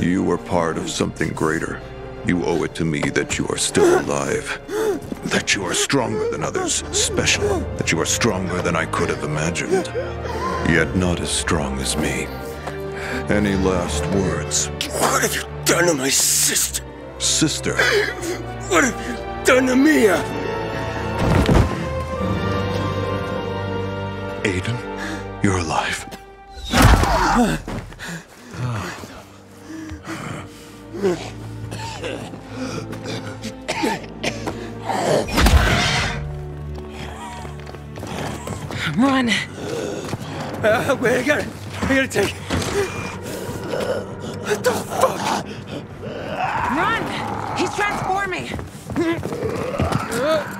You were part of something greater. You owe it to me that you are still alive. That you are stronger than others, special. That you are stronger than I could have imagined. Yet not as strong as me. Any last words? What have you done to my sister? Sister, What have you done to Mia? Aiden, you're alive. Run! Uh, wait, I gotta, I gotta take. What the fuck? Run! He's transforming!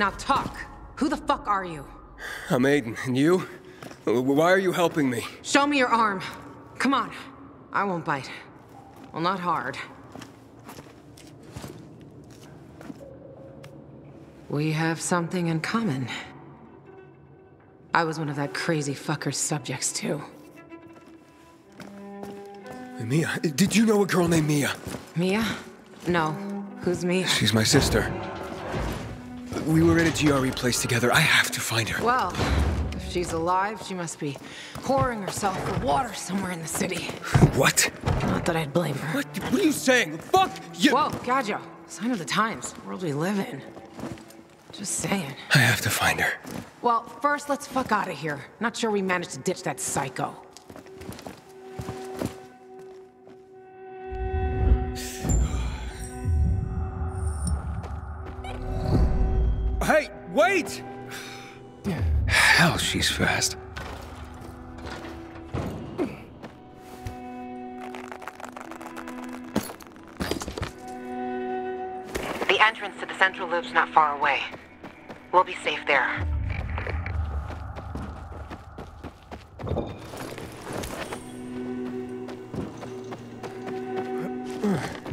now talk. Who the fuck are you? I'm Aiden, and you? Why are you helping me? Show me your arm. Come on. I won't bite. Well, not hard. We have something in common. I was one of that crazy fucker's subjects, too. Mia, did you know a girl named Mia? Mia? No. Who's Mia? She's my sister. We were in a GRE place together. I have to find her. Well, if she's alive, she must be pouring herself for water somewhere in the city. What? Not that I'd blame her. What, what are you saying? Fuck you! Whoa, Gajo. Sign of the times. The world we live in. Just saying. I have to find her. Well, first, let's fuck out of here. Not sure we managed to ditch that psycho. Hey, wait! Hell, she's fast. The entrance to the central loop's not far away. We'll be safe there. Walt!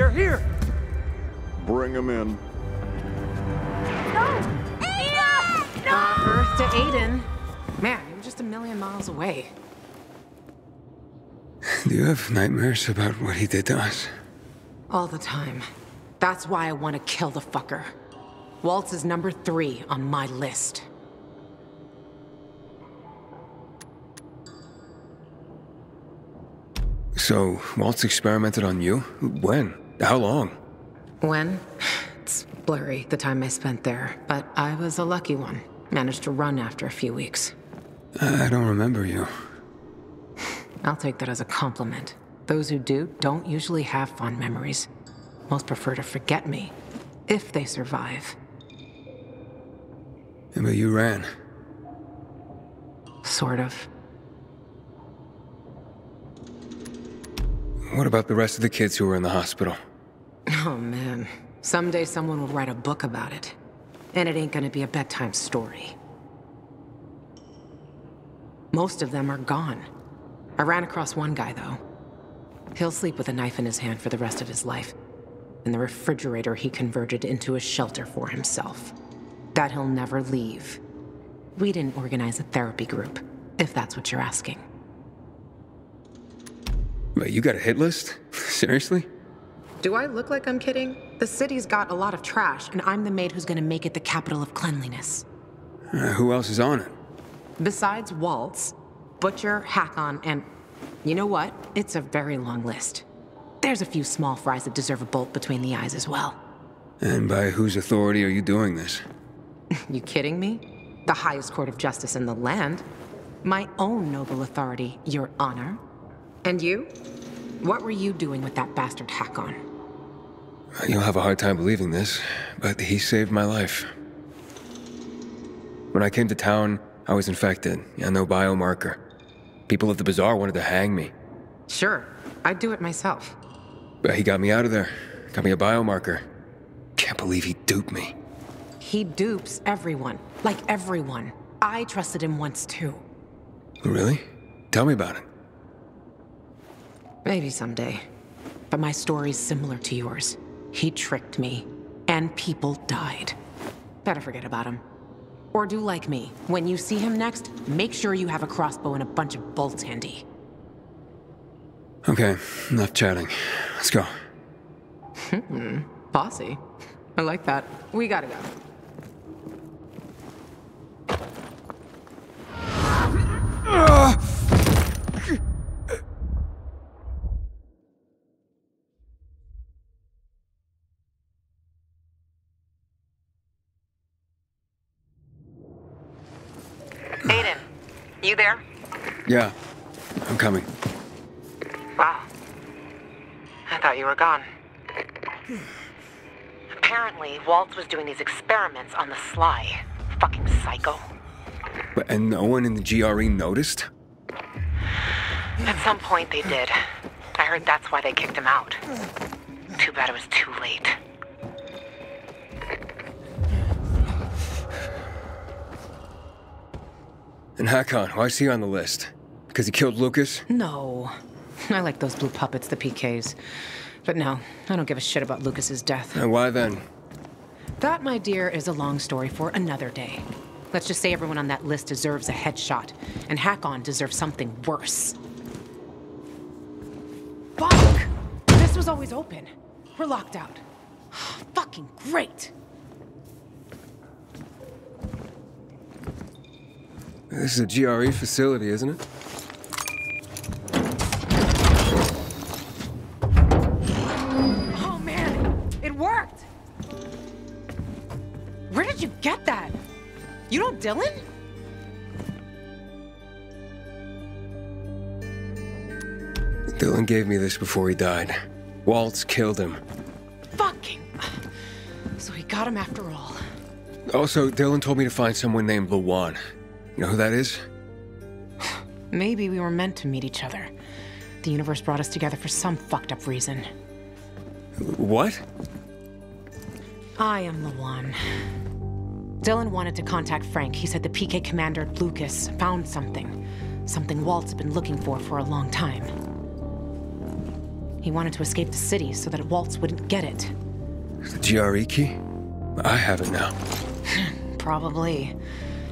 They're here! Bring him in. Uh, Earth to Aiden. Man, you were just a million miles away. Do you have nightmares about what he did to us? All the time. That's why I want to kill the fucker. Waltz is number three on my list. So, Waltz experimented on you? When? How long? When? It's blurry, the time I spent there, but I was a lucky one. Managed to run after a few weeks. I don't remember you. I'll take that as a compliment. Those who do don't usually have fond memories. Most prefer to forget me, if they survive. Yeah, But you ran. Sort of. What about the rest of the kids who were in the hospital? Oh man, someday someone will write a book about it. And it ain't gonna be a bedtime story. Most of them are gone. I ran across one guy, though. He'll sleep with a knife in his hand for the rest of his life. And the refrigerator he converted into a shelter for himself. That he'll never leave. We didn't organize a therapy group, if that's what you're asking. Wait, you got a hit list? Seriously? Do I look like I'm kidding? The city's got a lot of trash, and I'm the maid who's gonna make it the capital of cleanliness. Uh, who else is on it? Besides Waltz, Butcher, Hakon, and you know what? It's a very long list. There's a few small fries that deserve a bolt between the eyes as well. And by whose authority are you doing this? you kidding me? The highest court of justice in the land. My own noble authority, Your Honor. And you? What were you doing with that bastard Hakon? You'll have a hard time believing this, but he saved my life. When I came to town, I was infected, and no biomarker. People at the bazaar wanted to hang me, Sure, I'd do it myself. but he got me out of there. Got me a biomarker. Can't believe he duped me. He dupes everyone. Like everyone. I trusted him once too. Really? Tell me about it. Maybe someday. But my story's similar to yours. He tricked me, and people died. Better forget about him. Or do like me. When you see him next, make sure you have a crossbow and a bunch of bolts handy. Okay, enough chatting. Let's go. Hmm, bossy. I like that. We gotta go. Aiden, you there? Yeah, I'm coming. Wow. I thought you were gone. Apparently, Waltz was doing these experiments on the sly. Fucking psycho. But- And no one in the GRE noticed? At some point they did. I heard that's why they kicked him out. Too bad it was too late. And Hakon, why is he on the list? Because he killed Lucas? No. I like those blue puppets, the PKs. But no, I don't give a shit about Lucas's death. And why then? That, my dear, is a long story for another day. Let's just say everyone on that list deserves a headshot, and Hakon deserves something worse. Fuck! This was always open. We're locked out. Fucking great! This is a GRE facility, isn't it? Oh man, it worked! Where did you get that? You know Dylan? Dylan gave me this before he died. Waltz killed him. Fucking. So he got him after all. Also, Dylan told me to find someone named Lawan. You know who that is? Maybe we were meant to meet each other. The universe brought us together for some fucked up reason. What? I am the one. Dylan wanted to contact Frank. He said the PK commander, Lucas, found something. Something Walt's been looking for for a long time. He wanted to escape the city so that Waltz wouldn't get it. The GRE key? I have it now. Probably.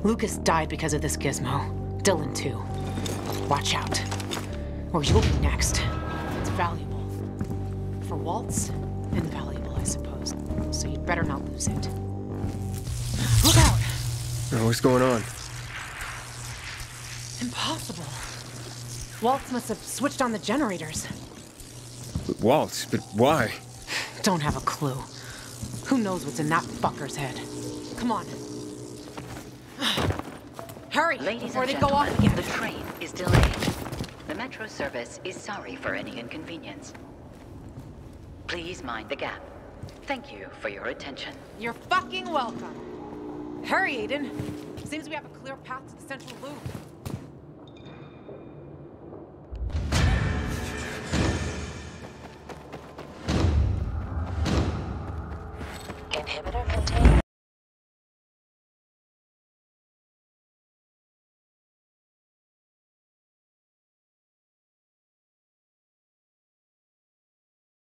Lucas died because of this gizmo. Dylan, too. Watch out. Or you'll be next. It's valuable. For Waltz, invaluable, I suppose. So you'd better not lose it. Look out! Oh, what's going on? Impossible. Waltz must have switched on the generators. But Waltz, but why? Don't have a clue. Who knows what's in that fucker's head? Come on. Hurry, Ladies before and they go off again. The train is delayed. The metro service is sorry for any inconvenience. Please mind the gap. Thank you for your attention. You're fucking welcome. Hurry, Aiden. Seems we have a clear path to the central loop. Inhibitor contained.